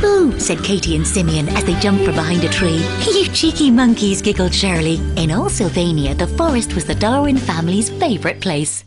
Boo, said Katy and Simeon as they jumped from behind a tree. You cheeky monkeys, giggled Shirley. In all Sylvania, the forest was the Darwin family's favourite place.